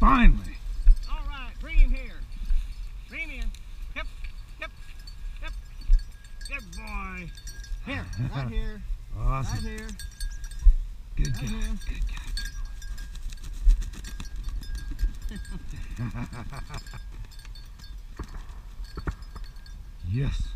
Finally. All right, bring him here. Bring him in. Yep, yep, yep. Good boy. Here, right here, Awesome. right here. Good right guy. here. Good guy. yes.